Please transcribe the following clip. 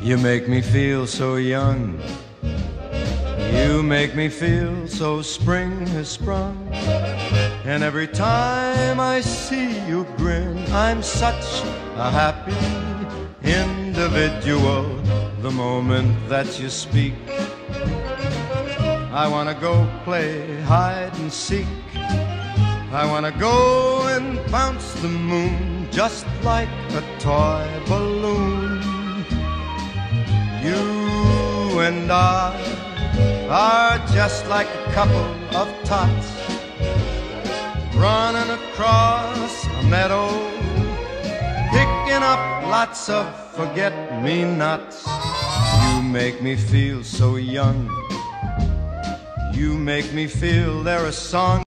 You make me feel so young. You make me feel so spring has sprung. And every time I see you grin, I'm such a happy individual. The moment that you speak, I wanna go play hide and seek. I wanna go and bounce the moon just like a toy balloon. And I are just like a couple of tots running across a meadow, picking up lots of forget me nots. You make me feel so young. You make me feel there are songs.